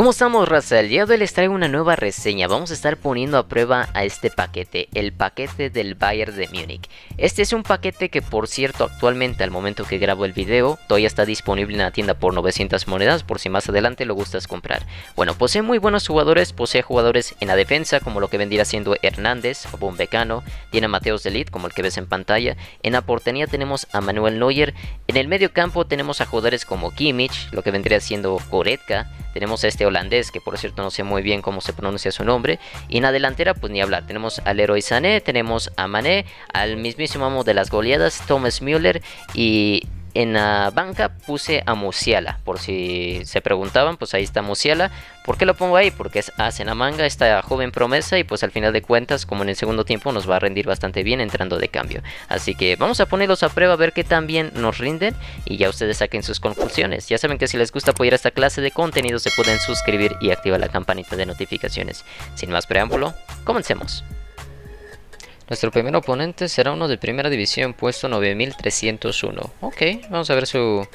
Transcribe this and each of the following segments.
¿Cómo estamos, raza? El día de hoy les traigo una nueva reseña. Vamos a estar poniendo a prueba a este paquete, el paquete del Bayern de Múnich. Este es un paquete que, por cierto, actualmente al momento que grabo el video, todavía está disponible en la tienda por 900 monedas, por si más adelante lo gustas comprar. Bueno, posee muy buenos jugadores, posee jugadores en la defensa, como lo que vendría siendo Hernández o Bombecano, tiene a Mateos Delit, como el que ves en pantalla. En la portería tenemos a Manuel Neuer. En el medio campo tenemos a jugadores como Kimmich, lo que vendría siendo Goretzka. Tenemos a este holandés, que por cierto no sé muy bien cómo se pronuncia su nombre. Y en la delantera, pues ni hablar. Tenemos al héroe Sané, tenemos a Mané, al mismísimo amo de las goleadas, Thomas Müller y en la banca puse a Musiala, por si se preguntaban, pues ahí está Musiala. ¿Por qué lo pongo ahí? Porque es en la manga, esta joven promesa y pues al final de cuentas, como en el segundo tiempo, nos va a rendir bastante bien entrando de cambio. Así que vamos a ponerlos a prueba a ver qué tan bien nos rinden y ya ustedes saquen sus conclusiones. Ya saben que si les gusta apoyar esta clase de contenido se pueden suscribir y activar la campanita de notificaciones. Sin más preámbulo, comencemos. Nuestro primer oponente será uno de primera división, puesto 9301. Ok, vamos a ver su,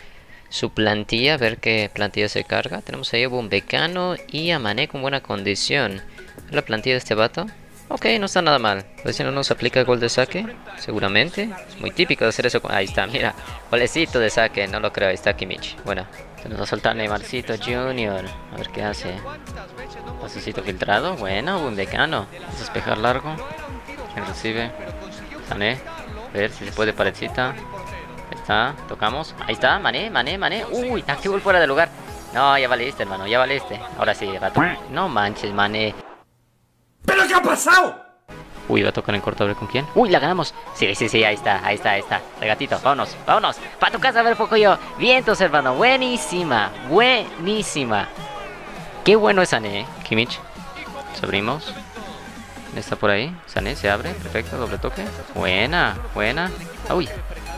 su plantilla, a ver qué plantilla se carga. Tenemos ahí a Bombecano y a Mané con buena condición. La plantilla de este vato. Ok, no está nada mal. A ver si no nos aplica el gol de saque. Seguramente. Es muy típico de hacer eso. Ahí está, mira. Golecito de saque. No lo creo. Ahí está Kimmich. Bueno. Se nos va a soltar Neymarcito Junior. A ver qué hace. Pasecito filtrado. Bueno, a despejar largo recibe. A ver si se puede parecita. Está. Tocamos. Ahí está. Mané, mané, mané. Uy, activo fuera de lugar. No, ya valiste, hermano. Ya valiste. Ahora sí, rato. No manches, mané. ¿Pero qué ha pasado? Uy, va a tocar en corto a ver con quién. Uy, la ganamos. Sí, sí, sí, ahí está, ahí está, ahí está. Regatito, vámonos, vámonos. Para tu casa a ver poco yo. Vientos, hermano. Buenísima, buenísima. Qué bueno es Sané, ¿eh? Kimmich. Está por ahí. Sané, se abre. Perfecto, doble toque. Buena, buena. Uy.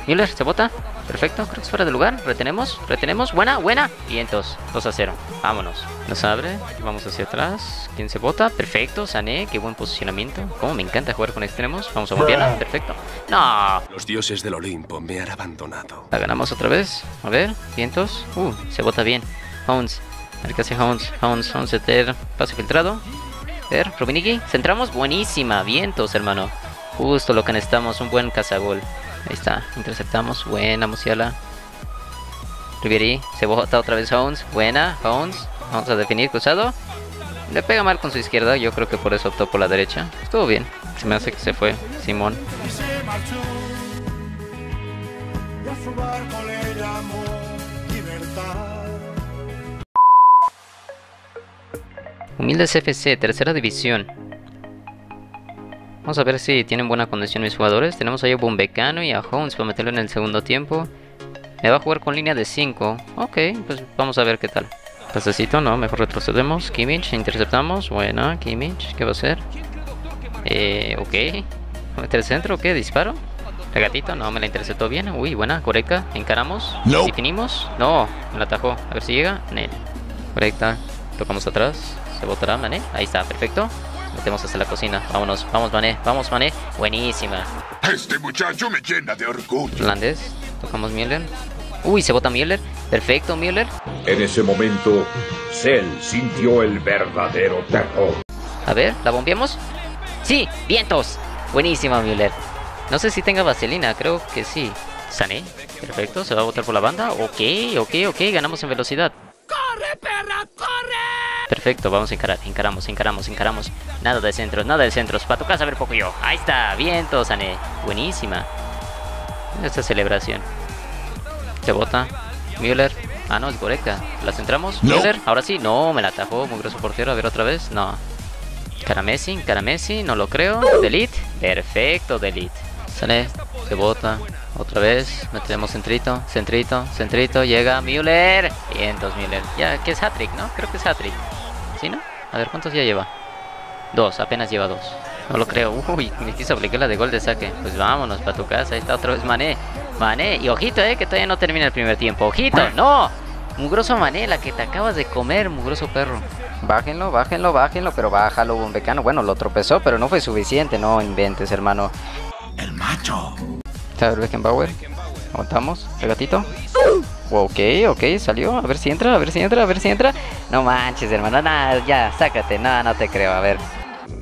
Müller, se bota. Perfecto, creo que es fuera de lugar. Retenemos, retenemos. Buena, buena. Vientos. 2 a 0. Vámonos. Nos abre. Vamos hacia atrás. ¿Quién se bota? Perfecto, Sané. Qué buen posicionamiento. Como me encanta jugar con extremos. Vamos a volverla. Perfecto. No. Los dioses del Olimpo me han abandonado. La ganamos otra vez. A ver. Vientos. Uh, se bota bien. Hounds. A ver qué hace Hounds. Hounds, Hounds, Eter. Pase filtrado ver, Rubiniki, centramos, buenísima, vientos, hermano. Justo lo que necesitamos, un buen cazagol. Ahí está, interceptamos, buena Musiala. Rivieri, se bota otra vez Hounds, buena, Hounds. Vamos a definir cruzado. Le pega mal con su izquierda, yo creo que por eso optó por la derecha. Estuvo bien, se me hace que se fue Simón. Humildes FC, tercera división. Vamos a ver si tienen buena condición mis jugadores. Tenemos ahí a Bombecano y a Holmes para meterlo en el segundo tiempo. Me va a jugar con línea de 5. Ok, pues vamos a ver qué tal. Pasecito, no, mejor retrocedemos. Kimmich, interceptamos. Buena, Kimmich, ¿qué va a hacer? Eh, ok. ¿Va a meter el centro o qué? ¿Disparo? Regatito, no, me la interceptó bien. Uy, buena, correcta. Encaramos. No. ¿Definimos? No, me la atajó. A ver si llega. Nel. Correcta. Tocamos atrás. Se botará Mané. Ahí está, perfecto. Metemos hacia la cocina. Vámonos, vamos Mané, vamos Mané. Buenísima. Este muchacho me llena de orgullo. Holandés. Tocamos Müller. Uy, se bota Müller. Perfecto, Müller. En ese momento, Cell sintió el verdadero terror. A ver, ¿la bombeamos? Sí, vientos. Buenísima, Müller. No sé si tenga vaselina, creo que sí. Sané. Perfecto, se va a botar por la banda. Ok, ok, ok, ganamos en velocidad. Perfecto, vamos a encarar, encaramos, encaramos, encaramos. Nada de centros, nada de centros. Para tu casa, a ver poco yo. Ahí está, bien, Sané. Buenísima. Esta celebración. Se bota. Müller. Ah, no, es Goreca. ¿La centramos? Müller. Ahora sí. No, me la atajó. Muy grueso portero. A ver otra vez. No. Caramesi, Caramesi. No lo creo. Delete. Perfecto, Delete. Sané. Se bota. Otra vez, metemos centrito, centrito, centrito, llega Müller. Bien, dos Müller. Ya, que es hat-trick, ¿no? Creo que es hat-trick. ¿Sí, no? A ver, ¿cuántos ya lleva? Dos, apenas lleva dos. No lo creo. Uy, me quiso aplicar la de gol de saque. Pues vámonos para tu casa. Ahí está otra vez Mané. Mané. Y ojito, eh, que todavía no termina el primer tiempo. Ojito, no. Mugroso Mané, la que te acabas de comer, mugroso perro. Bájenlo, bájenlo, bájenlo, pero bájalo, bombecano. Bueno, lo tropezó, pero no fue suficiente. No inventes, hermano. El macho. Está el Beckenbauer. Aguantamos. Regatito. Ok, ok, salió. A ver si entra, a ver si entra, a ver si entra. No manches, hermano. Nada, ya, sácate. No, no te creo. A ver.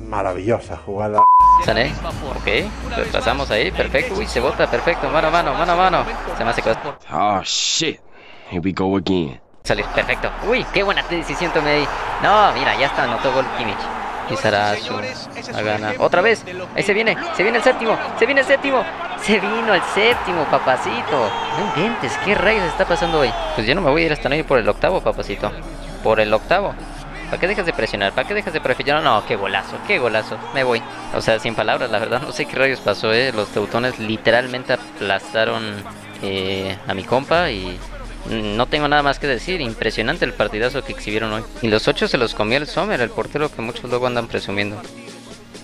Maravillosa jugada. Sale. Ok. Pasamos ahí. Perfecto. Uy, se bota. Perfecto. Mano a mano, mano a mano. Se me hace cosas. Oh shit. Here we go again. Salir. Perfecto. Uy, qué buena decisión tomé ahí. No, mira, ya está. Anotó gol Kimmich. Pizarrazo. A gana. Otra vez. Ahí se viene. Se viene el séptimo. Se viene el séptimo. Se vino el séptimo, papacito. No inventes. ¿Qué rayos está pasando hoy? Pues yo no me voy a ir hasta ir por el octavo, papacito. Por el octavo. ¿Para qué dejas de presionar? ¿Para qué dejas de presionar? No, qué golazo, qué golazo. Me voy. O sea, sin palabras, la verdad, no sé qué rayos pasó, eh. Los teutones literalmente aplastaron eh, a mi compa y no tengo nada más que decir. Impresionante el partidazo que exhibieron hoy. Y los ocho se los comió el Sommer, el portero que muchos luego andan presumiendo.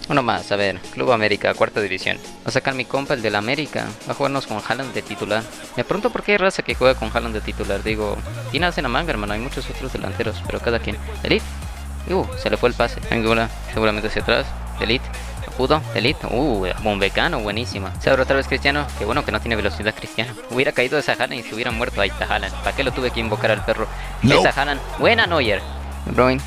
Uno más, a ver, Club América, cuarta división. Va a sacar mi compa, el del América. Va a jugarnos con Haaland de titular. Me pregunto por qué hay raza que juega con Haaland de titular. Digo, tiene en la manga, hermano. Hay muchos otros delanteros, pero cada quien. Elite. Uh, se le fue el pase. Angola, seguramente hacia atrás. Elite. Pudo, Elite. Uh, bombecano, buenísima. Se abre otra vez Cristiano. Qué bueno que no tiene velocidad Cristiano. Hubiera caído esa Haaland y se hubiera muerto. Ahí está Haaland. ¿Para qué lo tuve que invocar al perro? No. Esa Haaland. Buena Neuer. De Bruyne.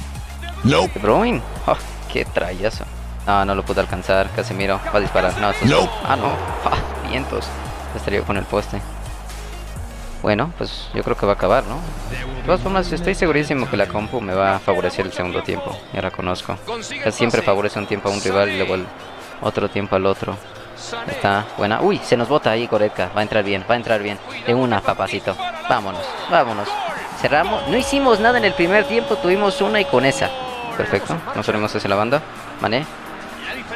No. De Bruyne. Oh, qué trayazo. No, no lo pude alcanzar. Casemiro va a disparar. No, esto es- No. Ah, no. Ah, vientos. Estaría con el poste. Bueno, pues yo creo que va a acabar, ¿no? De todas formas, estoy segurísimo que la compu me va a favorecer el segundo tiempo. Ya la conozco. Casi siempre favorece un tiempo a un rival y luego el otro tiempo al otro. Está buena. Uy, se nos bota ahí Goretzka. Va a entrar bien, va a entrar bien. De una, papacito. Vámonos, vámonos. Cerramos. No hicimos nada en el primer tiempo. Tuvimos una y con esa. Perfecto. Nos unimos hacia la banda. Mané.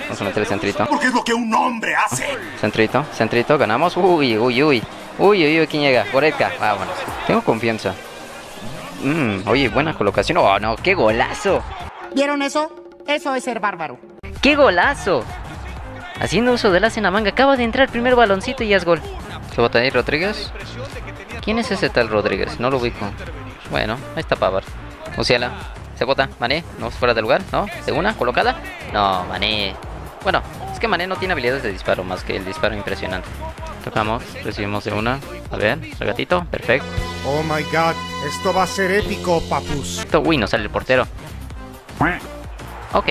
Vamos a meter el centrito. Porque es lo que un hombre hace. Centrito, centrito, ganamos. Uy, uy, uy. Uy, uy, uy, ¿quién llega? Goretzka, vámonos. Tengo confianza. Mm, oye, buena colocación. Oh, no, qué golazo. ¿Vieron eso? Eso es ser bárbaro. ¡Qué golazo! Haciendo uso del la manga, acaba de entrar el primer baloncito y es gol. ¿Se bota ahí Rodríguez? ¿Quién es ese tal Rodríguez? No lo ubico. Bueno, ahí está Pavard. Musiala. Se bota. Mané. No fuera de lugar, ¿no? ¿De una? ¿Colocada? No, Mané. Bueno, es que Mané no tiene habilidades de disparo más que el disparo impresionante. Tocamos, recibimos de una. A ver, regatito, perfecto. Oh my god, esto va a ser épico, papus. Uy, no sale el portero. Ok,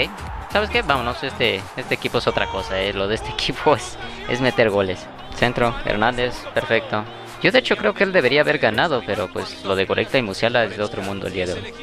¿sabes qué? Vámonos, este, este equipo es otra cosa, eh. Lo de este equipo es, es meter goles. Centro, Hernández, perfecto. Yo de hecho creo que él debería haber ganado, pero pues lo de Gorecta y Musiala es de otro mundo el día de hoy.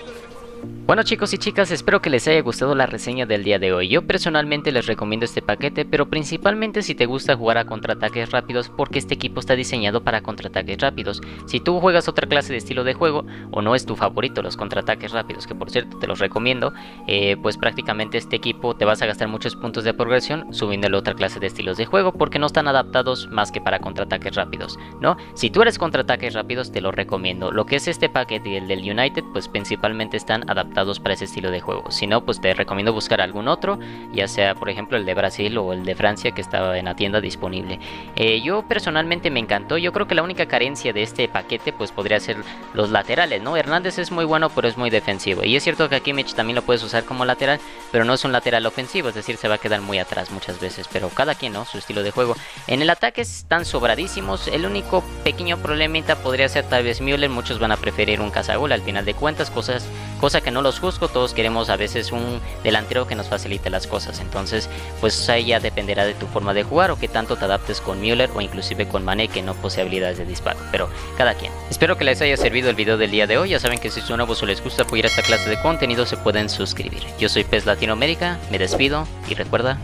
Bueno chicos y chicas, espero que les haya gustado la reseña del día de hoy. Yo personalmente les recomiendo este paquete, pero principalmente si te gusta jugar a contraataques rápidos, porque este equipo está diseñado para contraataques rápidos. Si tú juegas otra clase de estilo de juego, o no es tu favorito los contraataques rápidos, que por cierto te los recomiendo, eh, pues prácticamente este equipo te vas a gastar muchos puntos de progresión subiéndole otra clase de estilos de juego, porque no están adaptados más que para contraataques rápidos, ¿no? Si tú eres contraataques rápidos, te lo recomiendo. Lo que es este paquete y el del United, pues principalmente están adaptados para ese estilo de juego. Si no, pues te recomiendo buscar algún otro, ya sea por ejemplo el de Brasil o el de Francia que estaba en la tienda disponible. Eh, yo personalmente me encantó, yo creo que la única carencia de este paquete pues podría ser los laterales, ¿no? Hernández es muy bueno pero es muy defensivo. Y es cierto que a Kimmich también lo puedes usar como lateral, pero no es un lateral ofensivo, es decir, se va a quedar muy atrás muchas veces. Pero cada quien, ¿no? Su estilo de juego. En el ataque están sobradísimos, el único pequeño problemita podría ser tal vez Müller, muchos van a preferir un cazagol al final de cuentas, cosas, cosa que no los juzgo, todos queremos a veces un delantero que nos facilite las cosas, entonces pues ahí ya dependerá de tu forma de jugar o que tanto te adaptes con Müller o inclusive con Mané que no posee habilidades de disparo, pero cada quien. Espero que les haya servido el video del día de hoy, ya saben que si son nuevos o les gusta apoyar esta clase de contenido se pueden suscribir. Yo soy Pez Latinoamérica, me despido y recuerda,